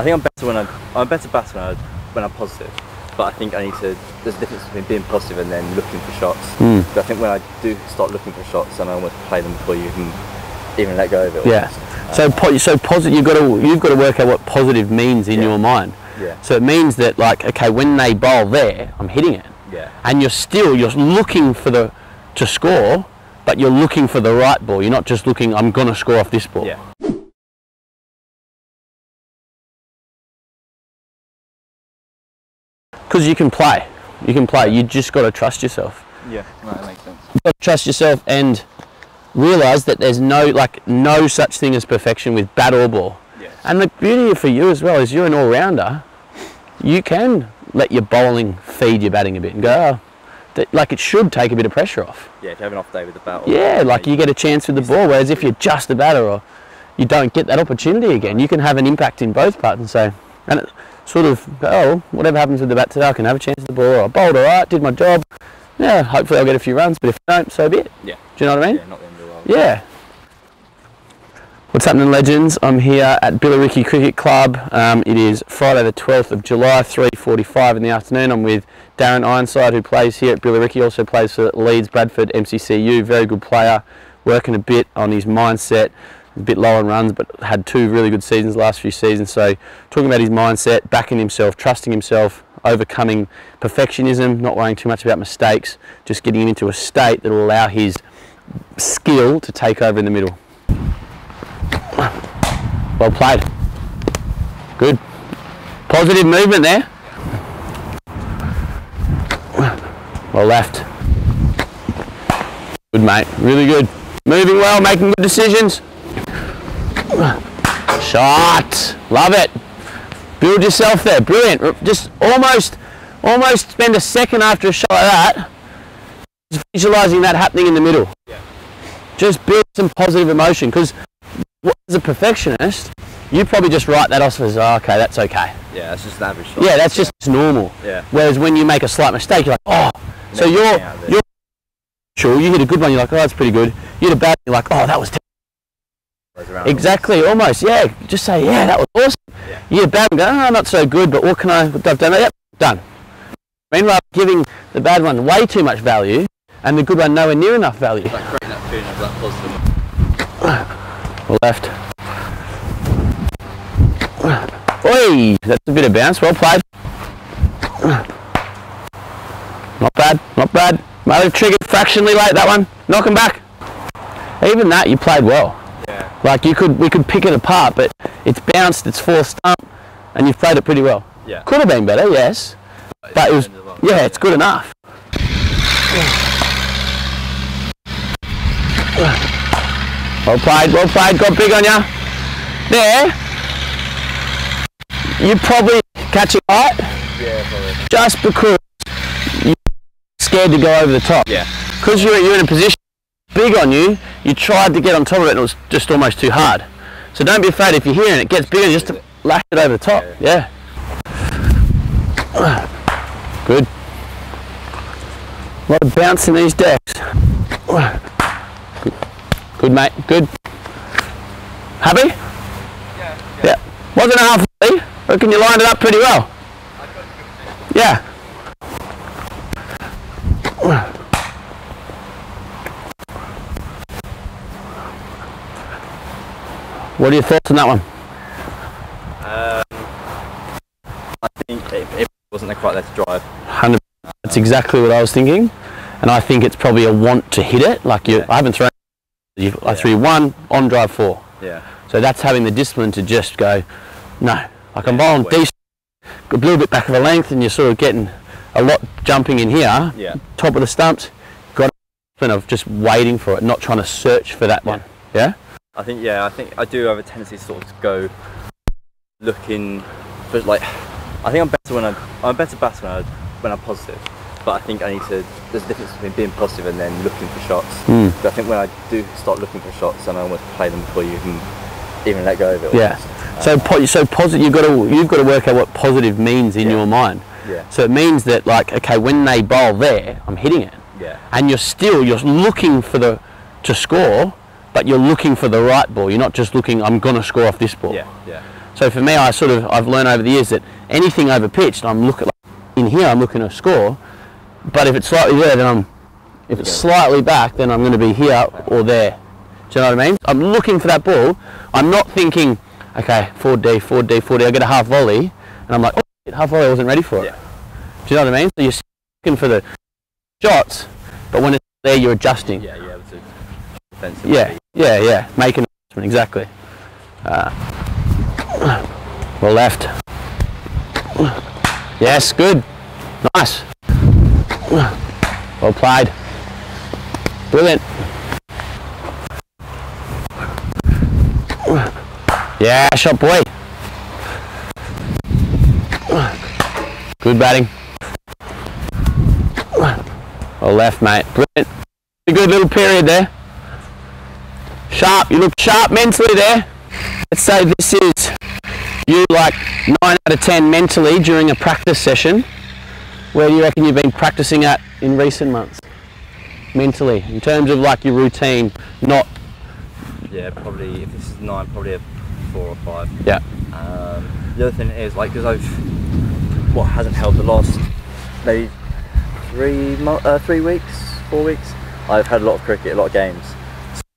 I think I'm better when I I'm a better batter when, I, when I'm positive. But I think I need to. There's a difference between being positive and then looking for shots. Hmm. But I think when I do start looking for shots, then I almost play them before you can even let go of it. Yeah. almost. So po- so positive. You've got to you've got to work out what positive means in Yeah. your mind. Yeah. So it means that like okay, when they bowl there, I'm hitting it, Yeah. and you're still you're looking for the to score, but you're looking for the right ball. You're not just looking. I'm gonna score off this ball. Yeah. Because you can play. You can play. You just got to trust yourself. Yeah. No, that makes sense. You've got to trust yourself and realize that there's no like no such thing as perfection with bat or ball. Yes. And the beauty for you as well is you're an all-rounder. You can let your bowling feed your batting a bit and go, oh, that, like it should take a bit of pressure off. Yeah. If you have an off day with the bat. Yeah, like you get a chance with the ball. Whereas if you're just a batter or you don't get that opportunity again, you can have an impact in both parts and say, and it sort of, oh, whatever happens with the bat today, I can have a chance with the ball. I bowled all right, did my job. Yeah, hopefully I'll get a few runs, but if I don't, so be it. Yeah. Do you know what I mean? Yeah. Not the end of the world. Yeah. What's happening, legends? I'm here at Billericay Cricket Club. Um, it is Friday the 12th of July, 3.45 in the afternoon. I'm with Darren Ironside, who plays here at Billericay, also plays for Leeds Bradford MCCU. Very good player, working a bit on his mindset. A bit low on runs, but had two really good seasons last few seasons. So, talking about his mindset, backing himself, trusting himself, overcoming perfectionism, not worrying too much about mistakes, just getting him into a state that will allow his skill to take over in the middle. Well played. Good. Positive movement there. Well left. Good mate. Really good. Moving well, making good decisions. Shot. Love it. Build yourself there. Brilliant. Just almost, almost spend a second after a shot like that, just visualizing that happening in the middle just build some positive emotion because as a perfectionist you probably just write that off as oh, okay that's okay Yeah. That's just an average shot. yeah that's just normal Yeah. whereas when you make a slight mistake you're like oh so you're getting out of it. you're sure you hit a good one you're like oh that's pretty good you hit a bad one you're like oh that was around exactly almost yeah just say yeah that was awesome Yeah. a bad go oh not so good but what can I I've done that yep done I mean rather than giving the bad one way too much value and the good one nowhere near enough value Like creating that feeling of that positive. Left. Oi, that's a bit of bounce. Well played. Not bad, not bad. Might have triggered fractionally late that one. Knock him back. Even that, you played well. Like you could, we could pick it apart, but it's bounced, it's four stump, and you've played it pretty well. Yeah. Could have been better, yes, but it was, yeah, it's good enough. Well played, well played, got big on ya. There, you probably catch it right Yeah. Probably. just because you're scared to go over the top. Yeah. Because you're, you're in a position big on you, you tried to get on top of it and it was just almost too hard. So don't be afraid if you're here and it gets bigger, just lash it over the top. Yeah. Good. A lot of bounce in these decks. Good, Good mate, good. Happy? Yeah. Yeah. Wasn't a half reckon you lined it up pretty well. Yeah. What are your thoughts on that one? Um, I think it, it wasn't quite there to drive. 100 That's exactly what I was thinking. And I think it's probably a want to hit it. Like you, Yeah. I haven't thrown. You, I threw one on drive four. Yeah. So that's having the discipline to just go, no. Like I'm bowling decent, a little bit back of a length, and you're sort of getting a lot jumping in here. Yeah. Top of the stumps, got a discipline of just waiting for it, not trying to search for that one. Yeah. I think yeah, I think I do have a tendency to sort of go looking for like I think I'm better when I I'm a better batter when, I, when I'm positive. But I think I need to there's a difference between being positive and then looking for shots. Mm. But I think when I do start looking for shots then I almost play them before you can even let go of it. Yeah. So po- so positive. You've got to you've got to work out what positive means in Yeah. your mind. Yeah. So it means that like okay, when they bowl there, I'm hitting it. Yeah. and you're still you're looking for the to score, but you're looking for the right ball. You're not just looking. I'm gonna score off this ball. Yeah. Yeah. So for me, I sort of I've learned over the years that anything over pitched, I'm looking like in here, I'm looking to score. But if it's slightly there, then I'm if it's slightly back, then I'm going to be here or there. Do you know what I mean? I'm looking for that ball. I'm not thinking, okay, 4D, 4D, 4D. I get a half volley, and I'm like, oh, shit, half volley, I wasn't ready for it. Yeah. Do you know what I mean? So you're looking for the shots, but when it's there, you're adjusting. Yeah, you're able to defensively. Yeah, yeah, yeah. Make an adjustment, exactly. Uh, well left. Yes, good. Nice. Well played. Brilliant. Yeah, shot boy. Good batting. Well left, mate. Brilliant. A good little period there. Sharp, you look sharp mentally there. Let's say this is you like 9 out of 10 mentally during a practice session. Where do you reckon you've been practicing at in recent months? Mentally, in terms of like your routine, not, Yeah, probably if this is nine, probably a four or five. yeah, Um, the other thing is like because I've what hasn't helped the last maybe three uh, three weeks, four weeks. I've had a lot of cricket, a lot of games.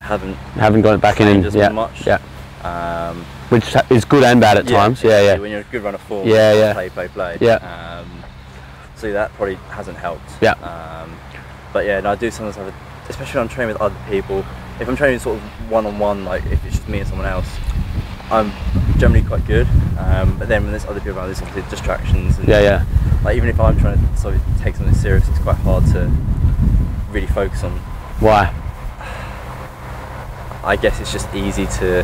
Haven't haven't got it back in. as yeah, much. yeah, Um, which is good and bad at times. Yeah, yeah, When you're a good runner forward, Yeah, yeah. play, play, play. Yeah. Um, so that probably hasn't helped. Yeah. Um, but yeah, no, I do sometimes have, a, especially when I'm training with other people. If I'm training sort of one on one, like if it's just me and someone else, I'm generally quite good. Um, but then when there's other people around, there's obviously distractions. And, yeah, yeah. Like even if I'm trying to sort of take something serious, it's quite hard to really focus on. Why? I guess it's just easy to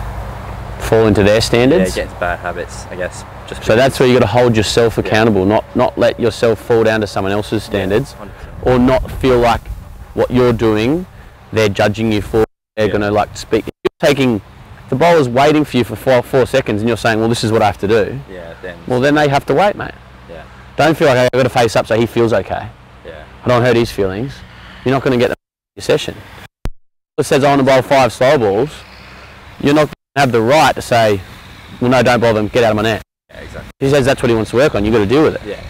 Fall into their standards. yeah, get into bad habits. I guess just So that's where you got to hold yourself Yeah. accountable, not not let yourself fall down to someone else's standards, 100%. or not feel like what you're doing, they're judging you for. They're Yeah. going to like speak. You're taking the bowler's waiting for you for four four seconds, and you're saying, "Well, this is what I have to do." Yeah. Then. Well, then they have to wait, mate. yeah. Don't feel like I've got to face up so he feels okay. Yeah. I don't hurt his feelings. You're not going to get your session. Says I want to bowl five slow balls, you're not going to have the right to say, well, no, don't bowl them, get out of my net. Yeah. Exactly. He says that's what he wants to work on, you've got to deal with it. Yeah.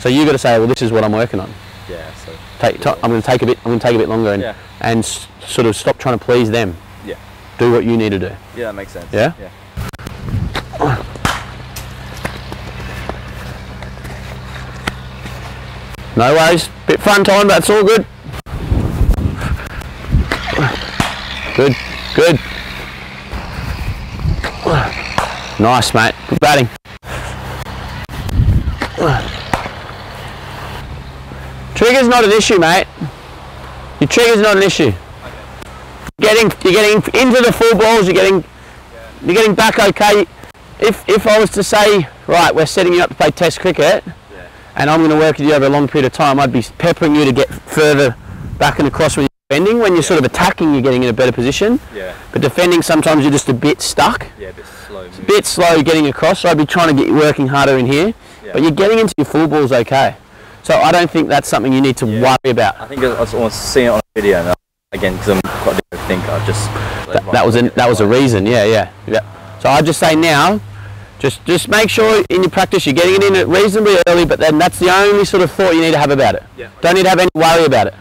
So you've got to say, well, this is what I'm working on. Yeah. So. Take, I'm going to take a bit, I'm going to take a bit longer and, Yeah. and s- sort of stop trying to please them. Yeah. Do what you need to do. Yeah, that makes sense. Yeah? Yeah. No worries, bit front on, but it's all good. Good, good. Nice, mate. Good batting. Trigger's not an issue, mate. Your trigger's not an issue. Getting, you're getting into the full balls. You're getting, you're getting back okay. If if I was to say, right, we're setting you up to play Test cricket, and I'm going to work with you over a long period of time, I'd be peppering you to get further back and across when you're defending. When you're sort of attacking, you're getting in a better position. Yeah. But defending, sometimes you're just a bit stuck, Yeah. A bit slow. Moving. bit slow getting across. So I'd be trying to get you working harder in here. Yeah. But you're getting into your full balls okay. So I don't think that's something you need to Yeah. worry about. I think I was almost seeing it on a video and I- again because I'm quite a thinker. I just That, that was a, that was a reason. Yeah, yeah, yeah. So I just say now, just just make sure in your practice you're getting it in it reasonably early. But then that's the only sort of thought you need to have about it. Yeah. Don't need to have any worry about it.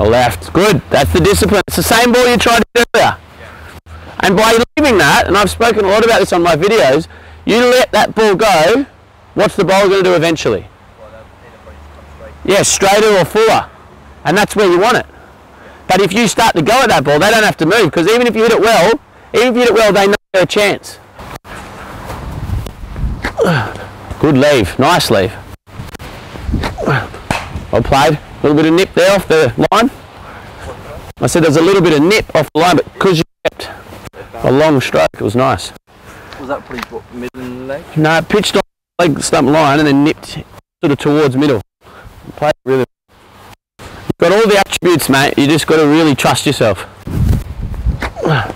A left, good. That's the discipline. It's the same ball you tried to do earlier. And by leaving that, and I've spoken a lot about this on my videos, you let that ball go. What's the ball going to do eventually? Yeah, straighter or fuller. And that's where you want it. But if you start to go at that ball, they don't have to move because even if you hit it well, even if you hit it well, they know a chance. Good leave, nice leave. Well played. A little bit of nip there off the line. I said there's a little bit of nip off the line, but because you kept a long stroke, it was nice. Was that pretty what, middle the leg? No, it pitched on the leg stump line and then nipped sort of towards middle. Played really. You've got all the attributes, mate. You just got to really trust yourself.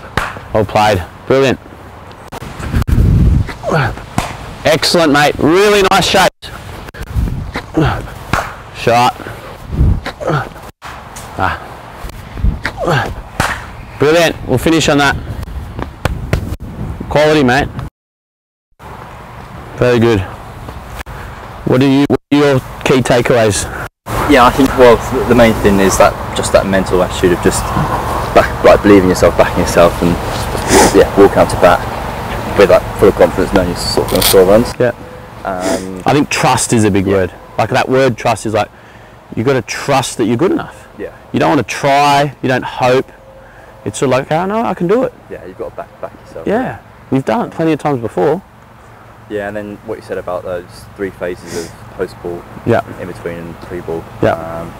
Well played. Brilliant. Excellent, mate. Really nice shapes. Shot. Ah. Brilliant. We'll finish on that. Quality, mate. Very good. What are you? What are your key takeaways? Yeah, I think well the main thing is that just that mental attitude of just back, like believing yourself, backing yourself, and yeah, walk out to bat with that full of confidence, knowing you're sort of going to score runs. Yeah. Um, I think trust is a big word. Like that word trust is like you got to trust that you're good enough. yeah, You don't want to try. You don't hope. It's sort of like, oh no, I can do it. yeah, you've got to back back yourself. Yeah, we've done it plenty of times before. Yeah, and then what you said about those three phases of post ball, Yeah. in between and pre ball. Yeah. Um,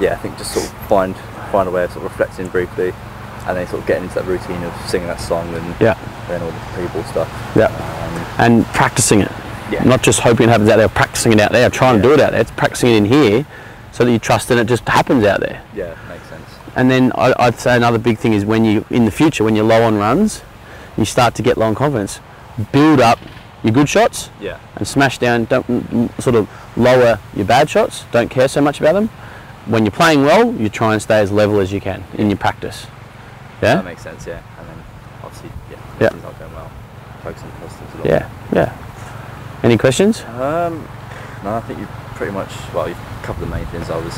yeah, I think just sort of find find a way of sort of reflecting briefly, and then sort of getting into that routine of singing that song and Yeah. then all the pre ball stuff. Yeah. Um, And practicing it. Yeah. Not just hoping it happens out there, practicing it out there, trying to do it out there. It's practicing it in here so that you trust that it just happens out there. yeah, makes sense. And then I, I'd say another big thing is when you, in the future, when you're low on runs, you start to get low on confidence, build up your good shots Yeah. and smash down, don't sort of lower your bad shots, don't care so much about them. When you're playing well, you try and stay as level as you can in your practice. Yeah? That makes sense, yeah. And then obviously, yeah, Yeah. things aren't going well. Focus on the positives a lot. Yeah, yeah. Any questions? Um, no, I think you pretty much, well, you've covered the main things I was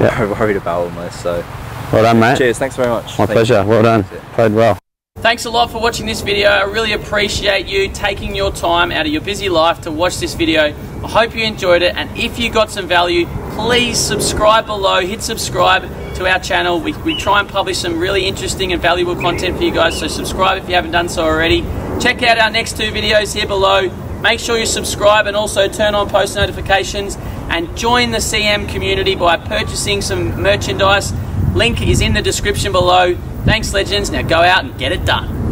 Yeah. worried about almost, so. Well done, mate. Cheers, thanks very much. My Thank you. pleasure. Well done. Played well. Thanks a lot for watching this video. I really appreciate you taking your time out of your busy life to watch this video. I hope you enjoyed it and if you got some value, please subscribe below, hit subscribe to our channel. We, we try and publish some really interesting and valuable content for you guys, so subscribe if you haven't done so already. Check out our next two videos here below. Make sure you subscribe and also turn on post notifications and join the CM community by purchasing some merchandise. Link is in the description below. Thanks, legends. Now go out and get it done.